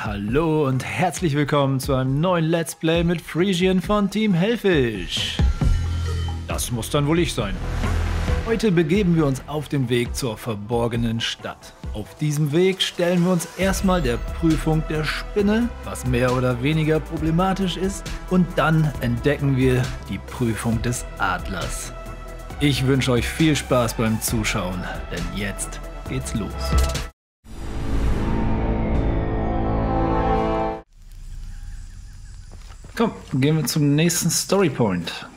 Hallo und herzlich willkommen zu einem neuen Let's Play mit Frisian von Team Hellfish. Das muss dann wohl ich sein. Heute begeben wir uns auf den Weg zur verborgenen Stadt. Auf diesem Weg stellen wir uns erstmal der Prüfung der Spinne, was mehr oder weniger problematisch ist, und dann entdecken wir die Prüfung des Adlers. Ich wünsche euch viel Spaß beim Zuschauen, denn jetzt geht's los. Komm, gehen wir zum nächsten Storypoint.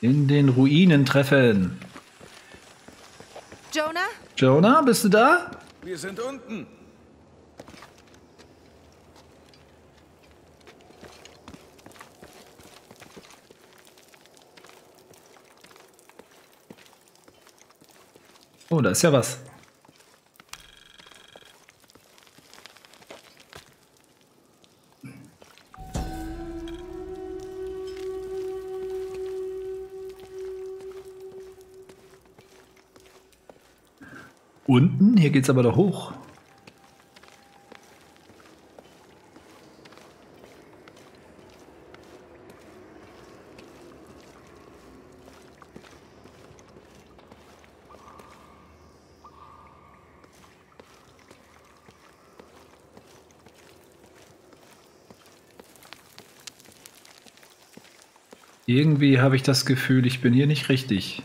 In den Ruinen treffen. Jonah? Jonah, bist du da? Wir sind unten. Oh, da ist ja was. Unten? Hier geht's aber doch hoch. Irgendwie habe ich das Gefühl, ich bin hier nicht richtig.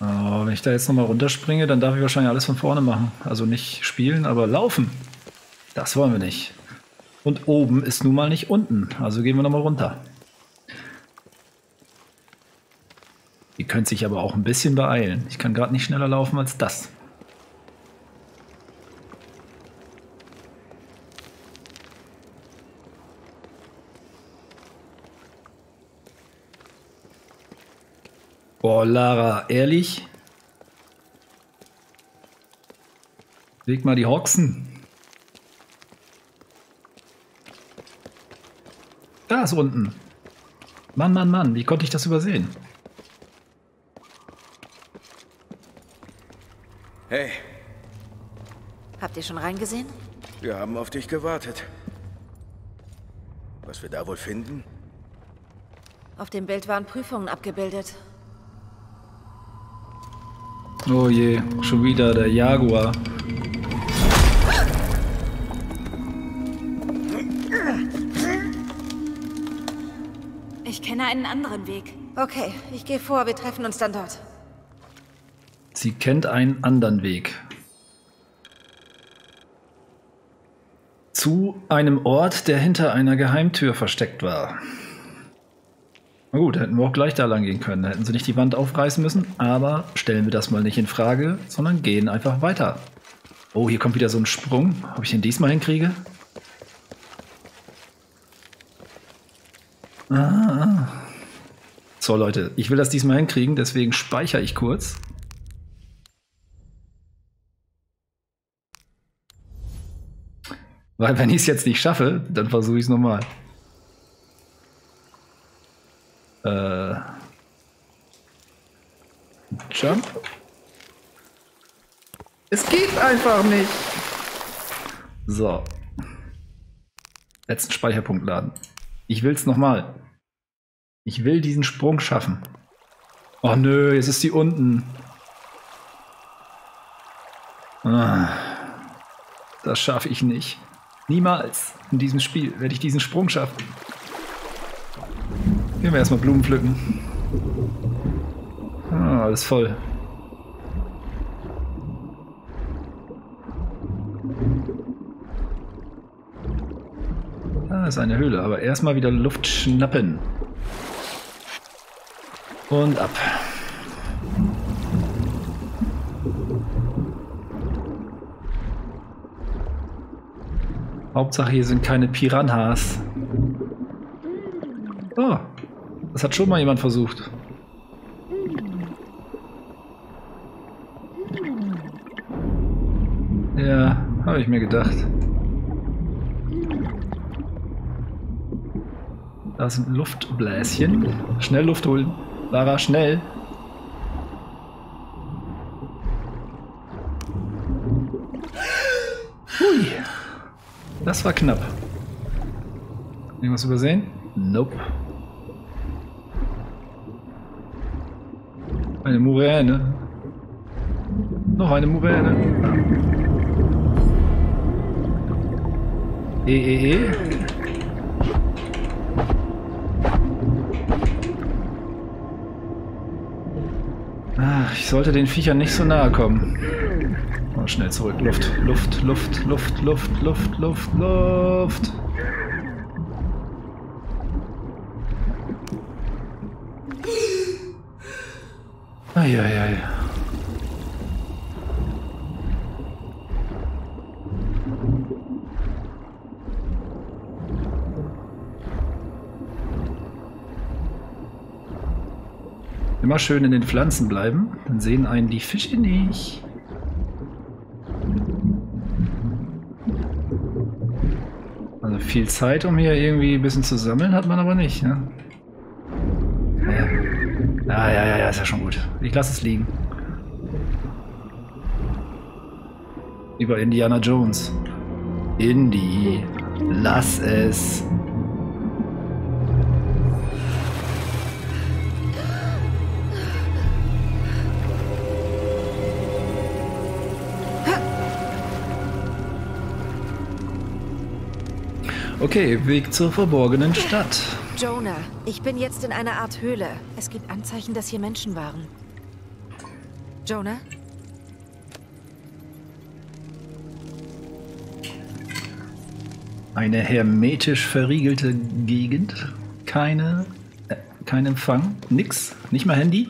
Oh, wenn ich da jetzt nochmal runterspringe, dann darf ich wahrscheinlich alles von vorne machen. Also nicht spielen, aber laufen. Das wollen wir nicht. Und oben ist nun mal nicht unten. Also gehen wir nochmal runter. Ihr könnt sich aber auch ein bisschen beeilen. Ich kann gerade nicht schneller laufen als das. Boah, Lara, ehrlich? Leg mal die Hoxen. Da ist unten. Mann, Mann, Mann, wie konnte ich das übersehen? Hey, Habt ihr schon reingesehen? wir haben auf dich gewartet. Was wir da wohl finden? Auf dem Bild waren Prüfungen abgebildet. Oh je, schon wieder der Jaguar. Ich kenne einen anderen Weg. Okay, ich gehe vor, wir treffen uns dann dort. Sie kennt einen anderen Weg. Zu einem Ort, der hinter einer Geheimtür versteckt war. Na gut, hätten wir auch gleich da lang gehen können. Hätten sie nicht die Wand aufreißen müssen, aber stellen wir das mal nicht in Frage, sondern gehen einfach weiter. Oh, hier kommt wieder so ein Sprung. Ob ich den diesmal hinkriege? Ah. So, Leute, ich will das diesmal hinkriegen, deswegen speichere ich kurz. Weil wenn ich es jetzt nicht schaffe, dann versuche ich es nochmal. Äh. Jump. Es geht einfach nicht. So. Letzten Speicherpunkt laden. Ich will es nochmal. Ich will diesen Sprung schaffen. Oh nö, jetzt ist die unten. Ah, das schaffe ich nicht. Niemals in diesem Spiel werde ich diesen Sprung schaffen. Gehen wir erstmal Blumen pflücken. Ah, alles voll. Da ist eine Höhle, aber erstmal wieder Luft schnappen. Und ab. Hauptsache hier sind keine Piranhas. Oh, das hat schon mal jemand versucht. Ja, habe ich mir gedacht. Da ein Luftbläschen. Schnell Luft holen. Lara, schnell. Hui. Das war knapp. Irgendwas übersehen? Nope. Eine Muräne. Noch eine Muräne. E, e, e. Ach, ich sollte den Viechern nicht so nahe kommen. Oh, schnell zurück. Luft, Luft, Luft, Luft, Luft, Luft, Luft, Luft. Eieiei. Immer schön in den Pflanzen bleiben, dann sehen einen die Fische nicht. Also viel Zeit, um hier irgendwie ein bisschen zu sammeln, hat man aber nicht. Ne? Ja, ja, ja, ja, ist ja schon gut. Ich lasse es liegen. Über Indiana Jones. Indy, lass es. Okay, Weg zur verborgenen Stadt. Jonah, ich bin jetzt in einer Art Höhle. Es gibt Anzeichen, dass hier Menschen waren. Jonah? Eine hermetisch verriegelte Gegend. Keine, äh, kein Empfang, nix, nicht mal Handy.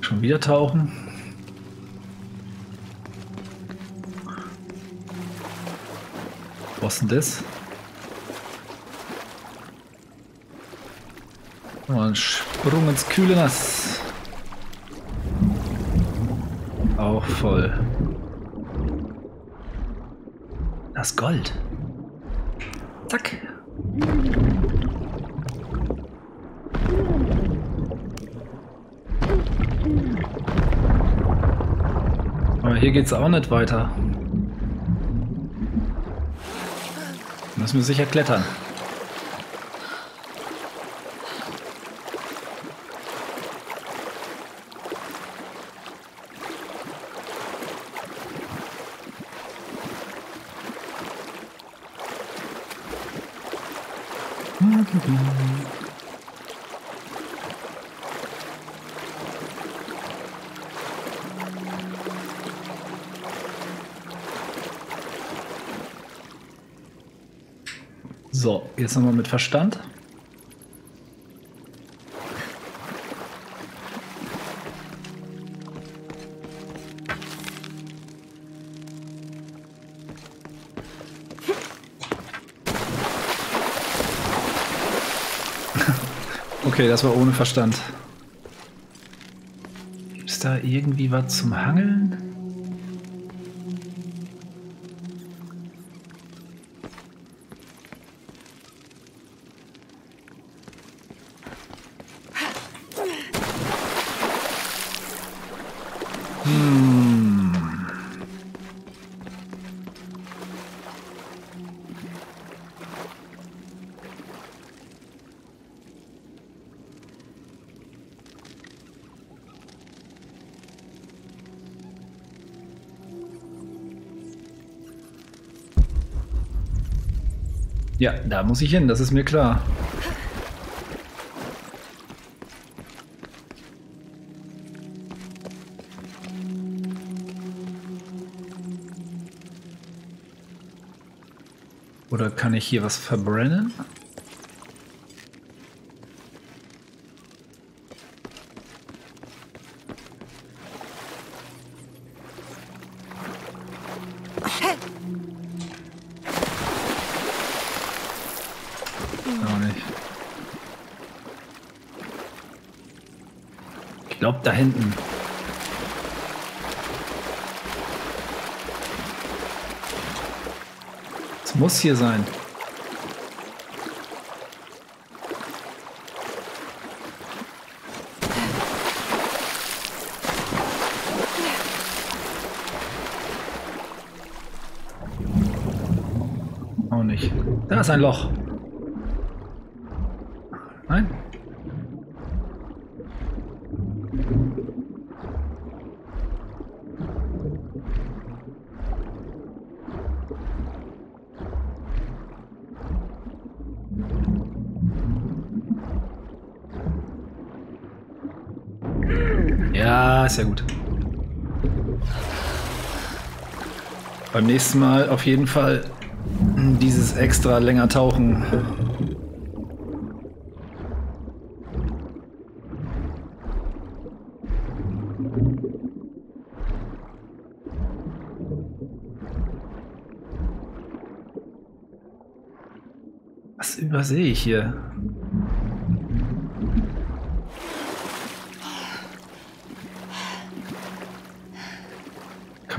Schon wieder tauchen. Was denn das? Oh, ein Sprung ins kühle Nass. Auch voll. Das Gold. Zack. Aber hier geht's auch nicht weiter. Müssen wir sicher klettern. So, jetzt nochmal mit Verstand. okay, das war ohne Verstand. Es da irgendwie was zum Hangeln? Ja, da muss ich hin, das ist mir klar. Oder kann ich hier was verbrennen? Auch nicht. Ich glaube da hinten. Es muss hier sein. Auch nicht. Da ist ein Loch. Nein? Ja, ist ja gut. Beim nächsten Mal auf jeden Fall dieses extra länger tauchen. Was übersehe ich hier?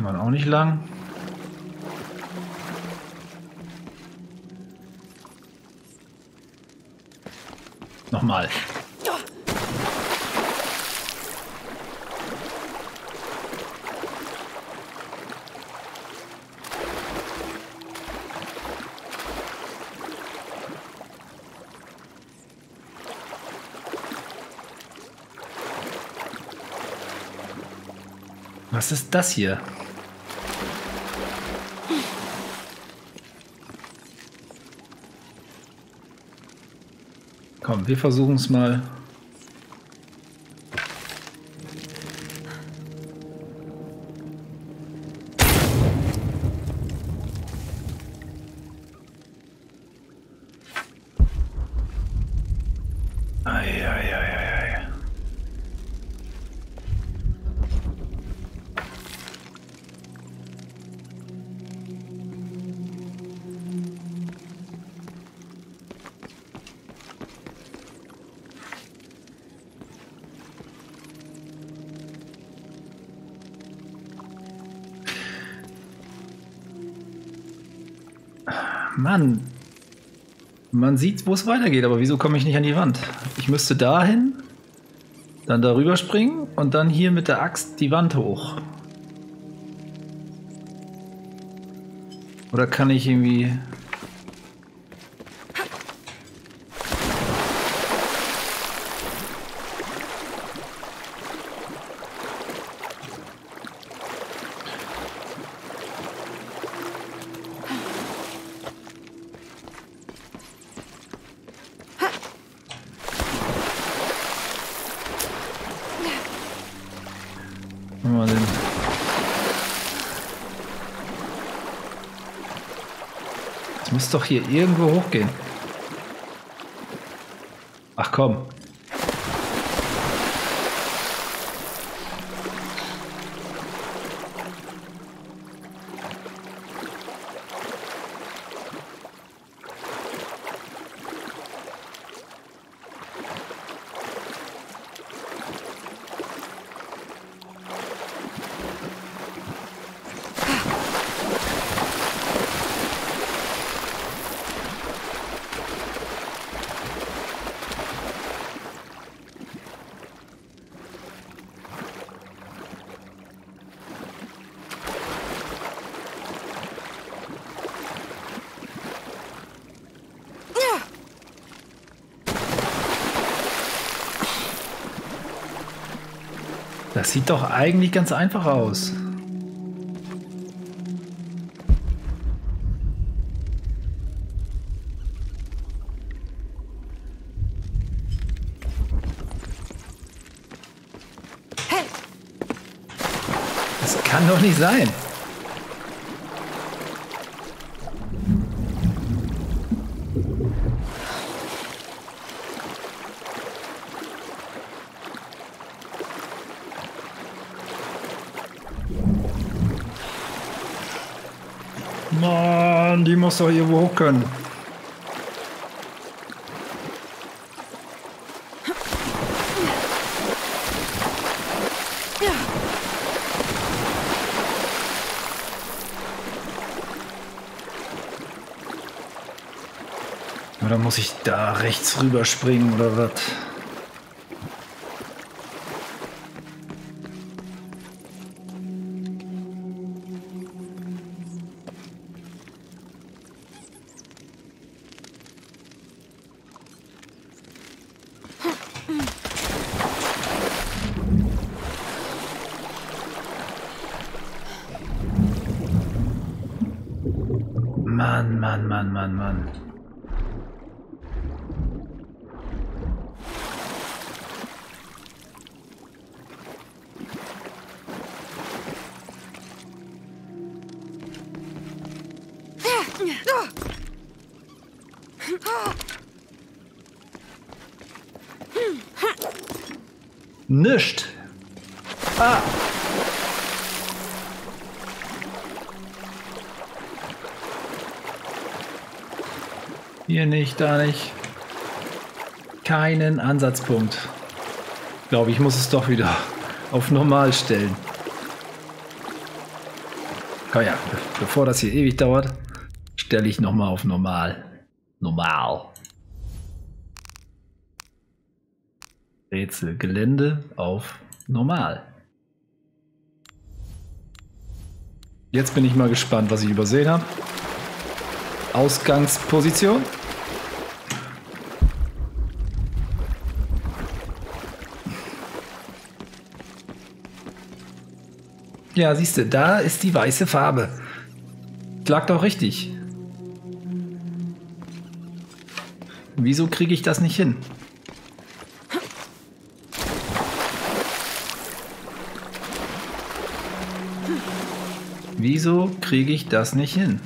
Kann man auch nicht lang. Nochmal. Was ist das hier? Komm, wir versuchen es mal. Mann. Man sieht, wo es weitergeht, aber wieso komme ich nicht an die Wand? Ich müsste dahin, dann darüber springen und dann hier mit der Axt die Wand hoch. Oder kann ich irgendwie... muss doch hier irgendwo hochgehen. Ach komm. Das sieht doch eigentlich ganz einfach aus. Hey, Das kann doch nicht sein. Muss doch irgendwo hoch können. Oder muss ich da rechts rüberspringen oder was? Nischt. Ah. Hier nicht, da nicht. Keinen Ansatzpunkt. Glaube, ich muss es doch wieder auf normal stellen. Komm ja, bevor das hier ewig dauert, stelle ich nochmal auf normal. Normal. Rätsel Gelände auf normal. Jetzt bin ich mal gespannt, was ich übersehen habe. Ausgangsposition. Ja, siehst du, da ist die weiße Farbe. Lag doch richtig. Wieso kriege ich das nicht hin? Wieso kriege ich das nicht hin?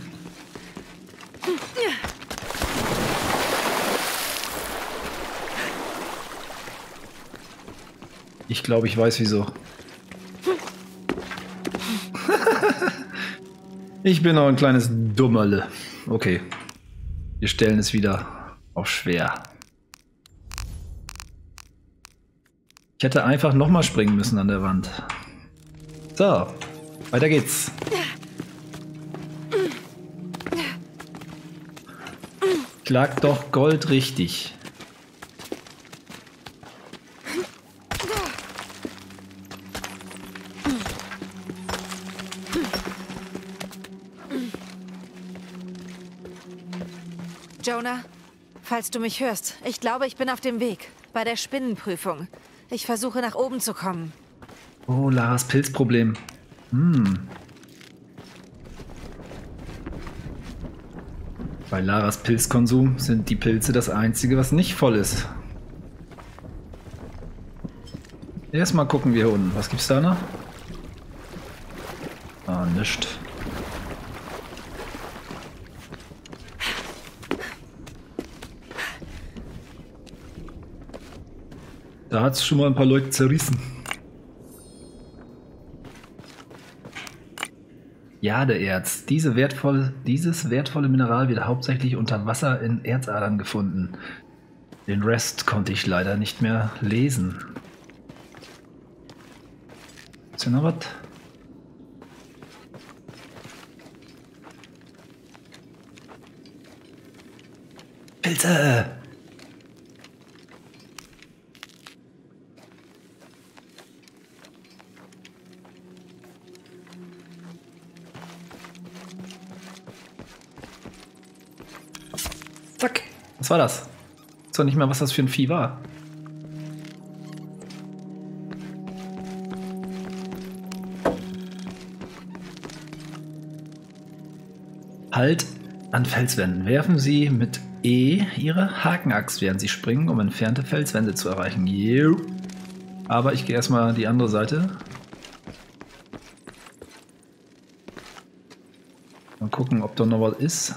Ich glaube, ich weiß wieso. ich bin noch ein kleines Dummerle. Okay. Wir stellen es wieder auf schwer. Ich hätte einfach nochmal springen müssen an der Wand. So, weiter geht's. Ich lag doch Gold richtig. Jonah, falls du mich hörst, ich glaube, ich bin auf dem Weg. Bei der Spinnenprüfung. Ich versuche nach oben zu kommen. Oh, Laras Pilzproblem. Hm. Bei Laras Pilzkonsum sind die Pilze das einzige, was nicht voll ist. Erstmal gucken wir hier unten. Was gibt's da noch? Ah, nichts. Da hat es schon mal ein paar Leute zerrissen. Jadeerz. Diese wertvoll, dieses wertvolle Mineral wird hauptsächlich unter Wasser in Erzadern gefunden. Den Rest konnte ich leider nicht mehr lesen. Ist hier noch was? Pilze! Was war das? Ich weiß nicht mehr, was das für ein Vieh war. Halt an Felswänden. Werfen Sie mit E Ihre Hakenaxt, während Sie springen, um entfernte Felswände zu erreichen. Jo. Aber ich gehe erstmal die andere Seite. Mal gucken, ob da noch was ist.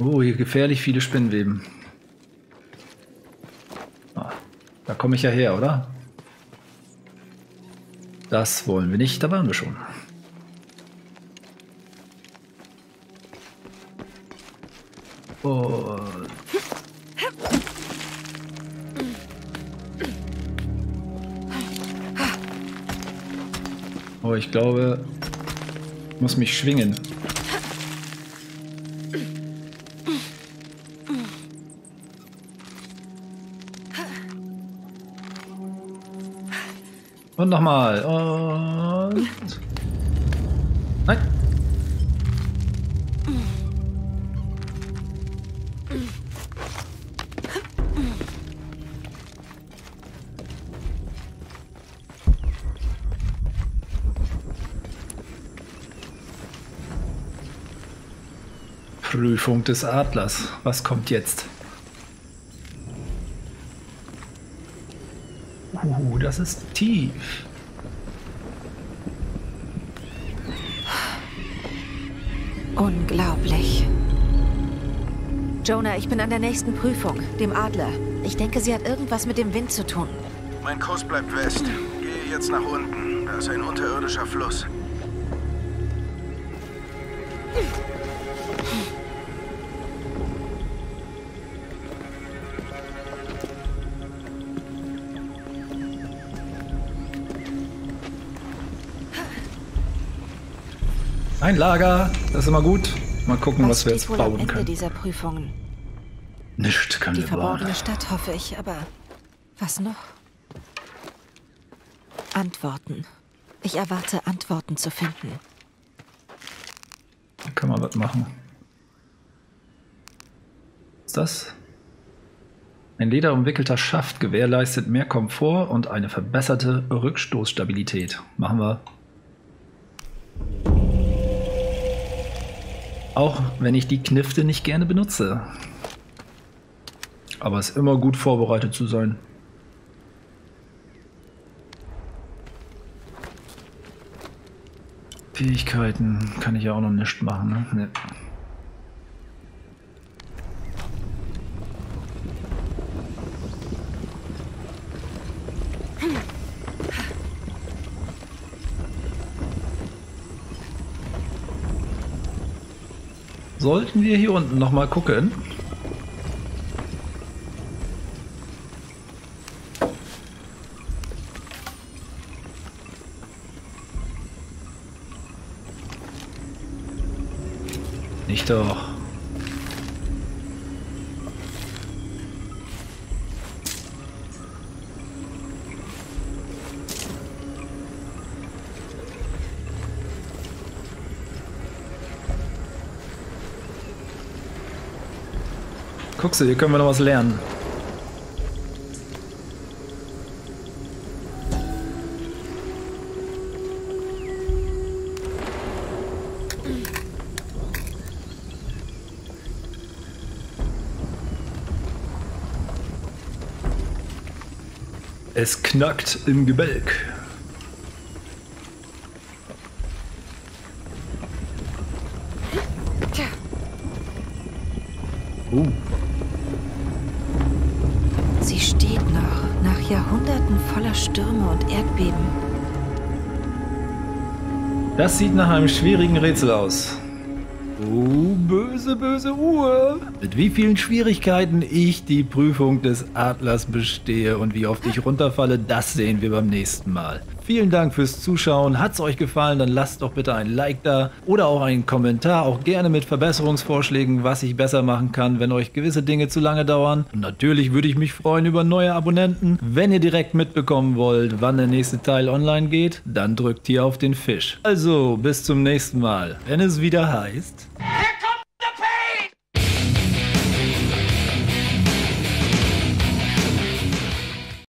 Oh, hier gefährlich viele Spinnweben. Ah, da komme ich ja her, oder? Das wollen wir nicht, da waren wir schon. Und oh, ich glaube, ich muss mich schwingen. Und nochmal. Und. Nein. Prüfung des Adlers. Was kommt jetzt? Das ist tief. Unglaublich. Jonah, ich bin an der nächsten Prüfung, dem Adler. Ich denke, sie hat irgendwas mit dem Wind zu tun. Mein Kurs bleibt west. Gehe jetzt nach unten. Da ist ein unterirdischer Fluss. Ein Lager, das ist immer gut. Mal gucken, was, wir steht jetzt wohl am bauen Ende können. dieser Prüfungen? Nicht können Die wir bauen. verborgene Stadt, hoffe ich, aber was noch? Antworten. Ich erwarte Antworten zu finden. Da können wir was machen. Was ist das? Ein lederumwickelter Schaft gewährleistet mehr Komfort und eine verbesserte Rückstoßstabilität. Machen wir. Auch wenn ich die Knifte nicht gerne benutze. Aber es ist immer gut vorbereitet zu sein. Fähigkeiten kann ich ja auch noch nicht machen. Ne? Nee. Sollten wir hier unten noch mal gucken? Nicht doch. Guckst du, hier können wir noch was lernen. Es knackt im Gebälk. Uh, Sie steht noch, nach Jahrhunderten voller Stürme und Erdbeben. das sieht nach einem schwierigen Rätsel aus. Oh, böse, böse Uhr. Mit wie vielen Schwierigkeiten ich die Prüfung des Adlers bestehe und wie oft ich runterfalle, das sehen wir beim nächsten Mal. Vielen Dank fürs Zuschauen. Hat es euch gefallen, dann lasst doch bitte ein Like da oder auch einen Kommentar, auch gerne mit Verbesserungsvorschlägen, was ich besser machen kann, wenn euch gewisse Dinge zu lange dauern. Und natürlich würde ich mich freuen über neue Abonnenten. Wenn ihr direkt mitbekommen wollt, wann der nächste Teil online geht, dann drückt hier auf den Fisch. Also, bis zum nächsten Mal, wenn es wieder heißt...